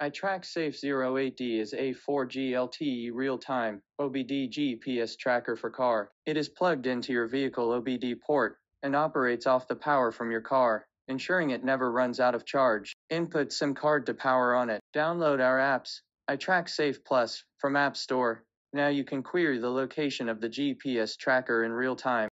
iTrack Safe OBD is a 4G LTE real-time OBD GPS tracker for car. It is plugged into your vehicle OBD port and operates off the power from your car, ensuring it never runs out of charge. Input SIM card to power on it. Download our apps, iTracksafe Plus, from App Store. Now you can query the location of the GPS tracker in real time.